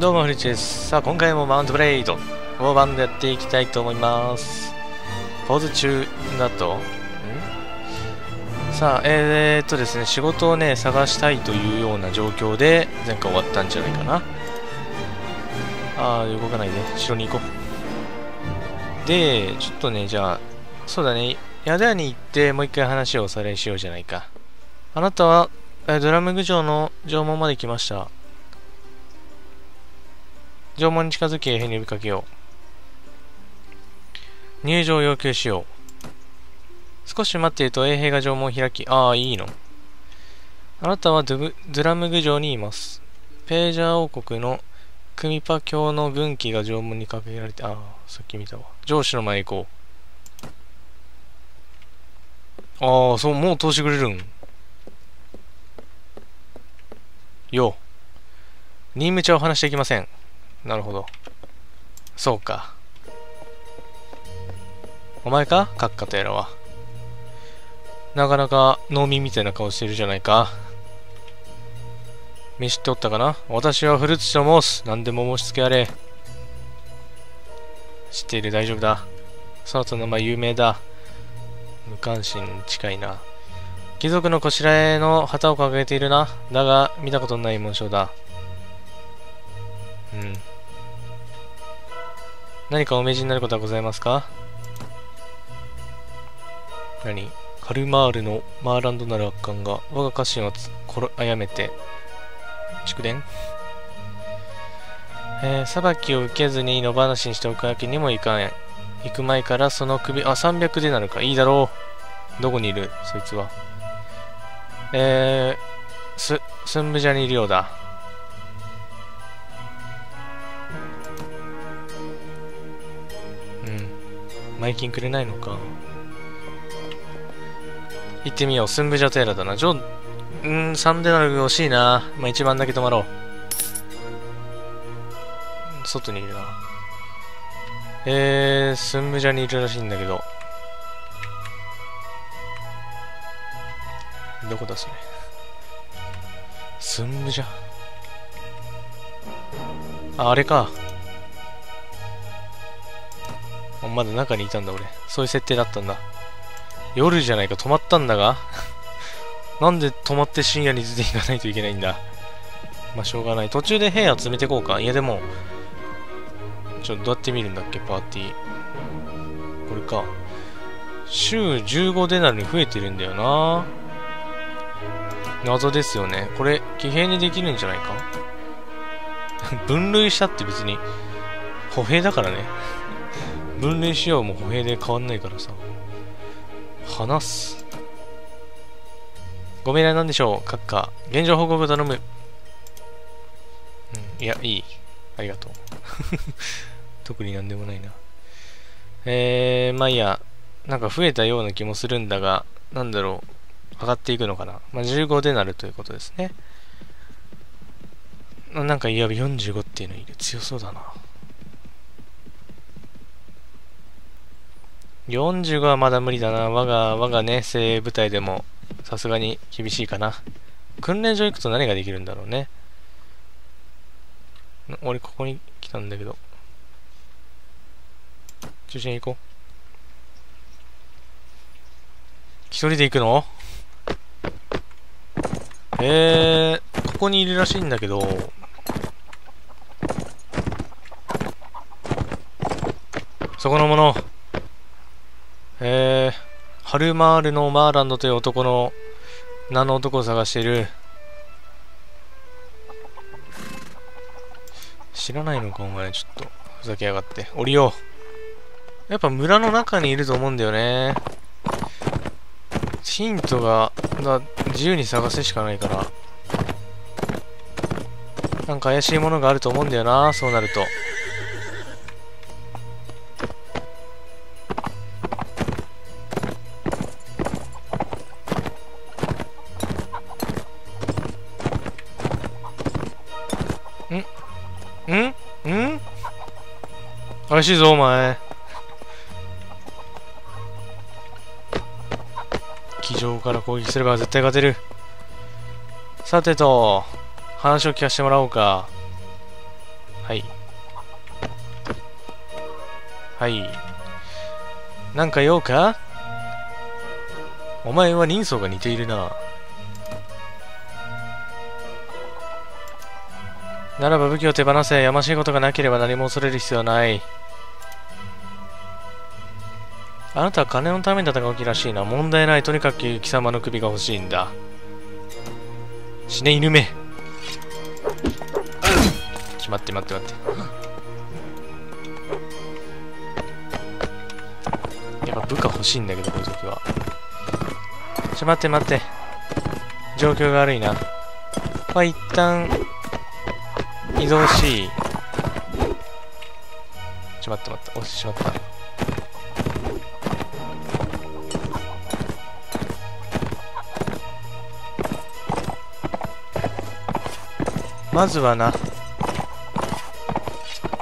どうも、フリッチです。さあ、今回もマウントブレイド、大盤でやっていきたいと思います。ポーズ中だと、ん？さあ、えー、っとですね、仕事をね、探したいというような状況で、前回終わったんじゃないかな。あー、動かないで、後ろに行こう。で、ちょっとね、じゃあ、そうだね、宿屋に行って、もう一回話をおさらいしようじゃないか。あなたは、ドラム郡城の城門まで来ました。縄文に近づき衛兵に呼びかけよう。入場を要求しよう。少し待っていると衛兵が縄文を開き、ああ、いいの。あなたはドゥドラムグ城にいます。ページャー王国のクミパ教の軍旗が縄文にかけられて、ああ、さっき見たわ。上司の前へ行こう。ああ、そう、もう通してくれるん。よ。任務帳を話していきません。なるほど。そうか。お前か？カッカとやらは。なかなか農民みたいな顔してるじゃないか。見知っておったかな？私はフルーツと申す。何でも申し付けあれ。知っている？大丈夫だ。そのと名前有名だ。無関心近いな。貴族のこしらえの旗を掲げているな。だが、見たことのない紋章だ。うん。何かお命じになることはございますか？何？カルマールのマーランドなる悪漢が我が家臣を殺めて。蓄電？えー、裁きを受けずに野放しにしておくわけにもいかん行く前からその首あ300でなるか。いいだろう。どこにいる？そいつは。えー、すスンブジャにいるようだ。るようだ前金くれないのか。行ってみよう。スンブジャテーラだな。ジョうん、3でなる欲しいな。まあ、一番だけ止まろう。外にいるな。えー、スンブジャにいるらしいんだけど。どこだそれ。スンブジャ？あ、あれか。まだ中にいたんだ俺。そういう設定だったんだ。夜じゃないか、止まったんだが なんで止まって深夜に出ていかないといけないんだ。まあ、しょうがない。途中で兵集めてこうか。いや、でも、ちょ、っとどうやって見るんだっけ、パーティー。これか。週15デナルに増えてるんだよな謎ですよね。これ、騎兵にできるんじゃないか？分類したって別に、歩兵だからね。分類しようも歩兵で変わんないからさ。話す。ご命令なんでしょう閣下。現状報告頼む。うん、いや、いい。ありがとう。特になんでもないな。えー、まあいいや。なんか増えたような気もするんだが、なんだろう。上がっていくのかな。まあ、15でなるということですね。なんかいや、45っていうのいる。強そうだな。45はまだ無理だな。我が、我がね、精鋭部隊でも、さすがに厳しいかな。訓練場行くと何ができるんだろうね。俺、ここに来たんだけど。中心行こう。一人で行くの？えー、ここにいるらしいんだけど、そこのもの、えー、ハルマールのマーランドという男の名の男を探している。知らないのかお前、ちょっと。ふざけやがって。降りよう。やっぱ村の中にいると思うんだよね。ヒントが、だ自由に探すしかないから。なんか怪しいものがあると思うんだよな、そうなると。怪しいぞ、お前。机上から攻撃すれば絶対勝てる。さてと、話を聞かせてもらおうか。はいはいなんか用か？お前は人相が似ているなならば武器を手放せやましいことがなければ何も恐れる必要はないあなたは金のために戦う気らしいな。問題ない。とにかく貴様の首が欲しいんだ。死ね犬め。ち待って待って待って。やっぱ部下欲しいんだけどこういう時は。ちょ待って待って。状況が悪いな。まあ一旦移動しちょ待って待って。押してしまった。まずはな。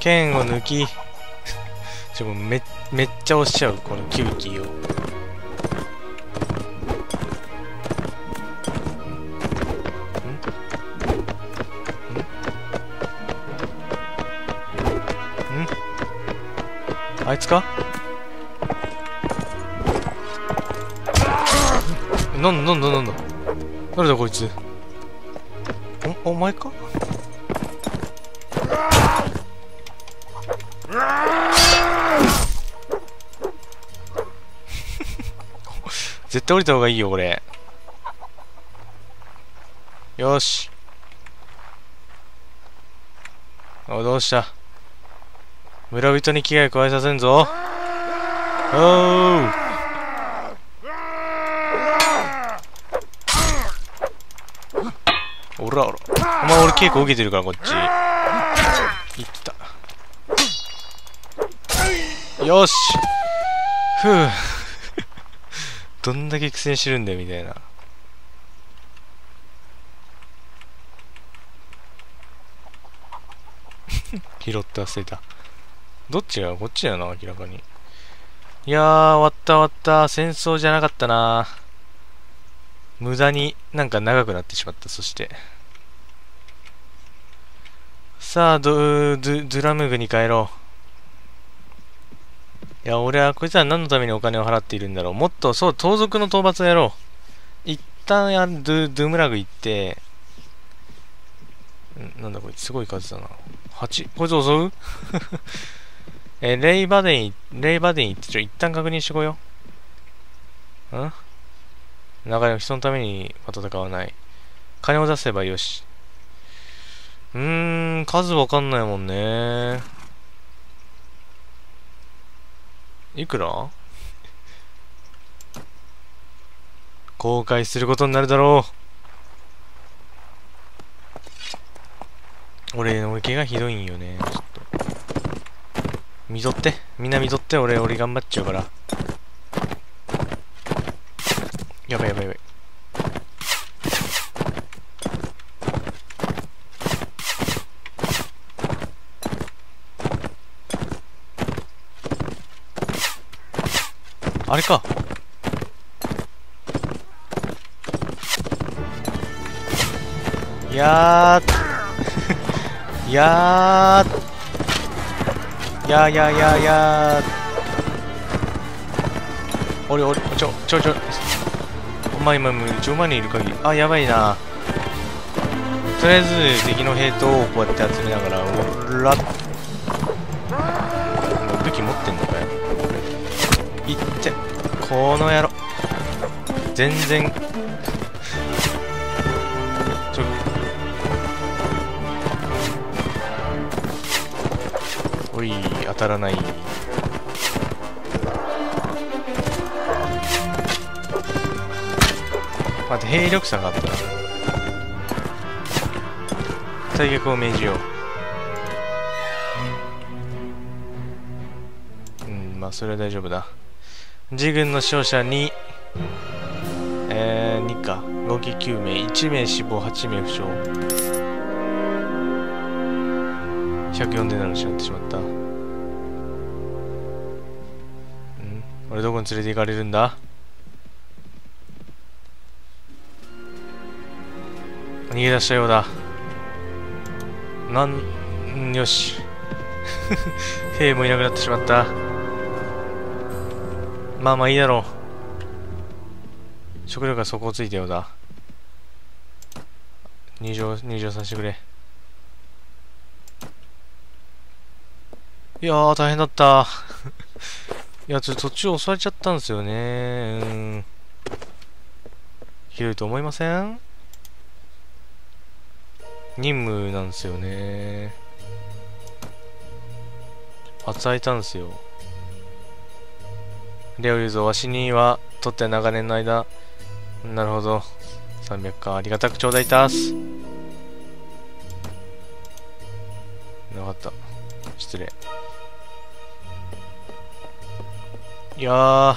剣を抜き。ちょめめっちゃ押しちゃう。このキューキーを。あいつか？なんだなんだなんだ？誰だこいつ？おお前か？絶対降りた方がいいよこれ。よし。おどうした？村人に危害加えさせんぞ。おう。おらおら。お前俺稽古受けてるからこっち。いった。よし。ふう。どんだけ苦戦してるんだよみたいな 拾って忘れたどっちがこっちだよな、明らかに。いやー、終わった終わった。戦争じゃなかったな。無駄になんか長くなってしまった、そして。さあ、ド、ド、ドラムグに帰ろう。いや、俺はこいつは何のためにお金を払っているんだろう。もっと、そう、盗賊の討伐をやろう。一旦や、ドゥ、ドゥムラグ行って、んなんだこいつ、すごい数だな。8。こいつ襲う？え、レイバデン、レイバデン行ってちょ、一旦確認してこよう。ん？長い人のためには戦わない。金を出せばよし。うーん、数わかんないもんね。いくら？後悔することになるだろう。俺、俺毛がひどいんよね。ちょっと。見とって？みんな見とって？俺俺頑張っちゃうからやばいやばいやばいあれか。いやー。い やーややややおりおりちょちょちょ。お前今10万人いる限り。あやばいな。とりあえず敵の兵闘をこうやって集めながらおら。武器持ってんのかよ。いって。この野郎。全然。ちょ。おい当たらない。待って兵力差があった。な退却を命じよう。うんまあそれは大丈夫だ。自軍の勝者にえー、2か。合計9名。1名死亡8名負傷。104でなるしなってしまった。うん？俺どこに連れて行かれるんだ？逃げ出したようだ。なんうんよし 兵もいなくなってしまった。まあまあいいだろう。食料が底をついたようだ。入場入場させてくれ。いやー大変だった。いやちょっと途中襲われちゃったんですよね。うん。ひどいと思いません？任務なんですよね。扱えたんですよ。レオユーゾわしにはとって長年の間なるほど。300かありがたく頂戴いたす。なかった。失礼。いやー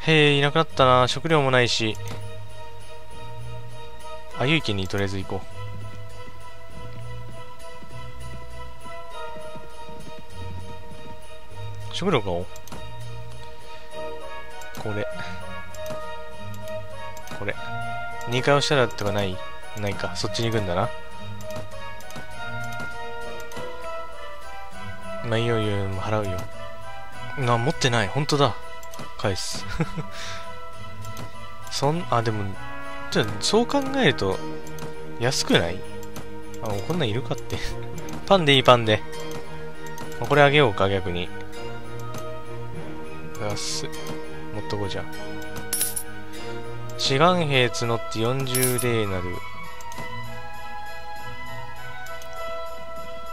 兵いなくなったな。食料もないし。あゆいけにとりあえず行こう。食料買おう。これ。2回押したらとかない？ないか。そっちに行くんだな。まあいいよいいよ払うよ。な持ってない。本当だ。返す。そんあでもじゃあそう考えると安くない？あこんなんいるかって。パンでいいパンで。これあげようか逆に。安っ。持っとこうじゃん志願兵募って40でなる。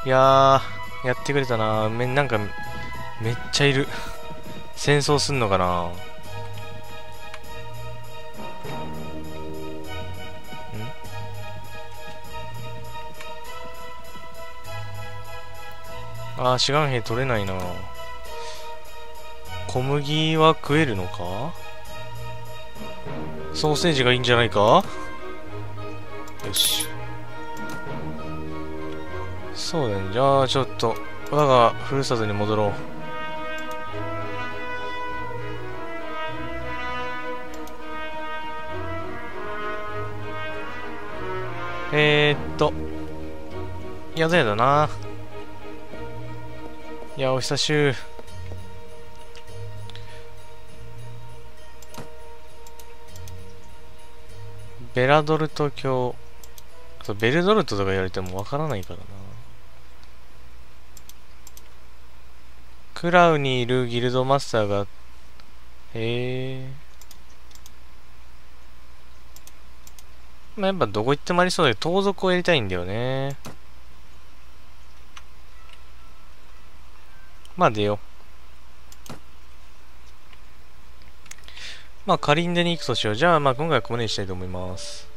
いやーやってくれたな。めなんかめっちゃいる。戦争すんのかな。ん？あー志願兵取れないな。小麦は食えるのか？ソーセージがいいんじゃないか？よし。そうだね。じゃあちょっと我がふるさとに戻ろう。えー、っと。宿屋だな。いやお久しゅう。ベラドルト教そうベルドルトとか言われてもわからないからな。クラウにいるギルドマスターがへえまあやっぱどこ行ってもありそうで盗賊をやりたいんだよね。まあ出よう。まあ、仮に出に行くとしよう。じゃあ、まあ、今回はここまでにしたいと思います。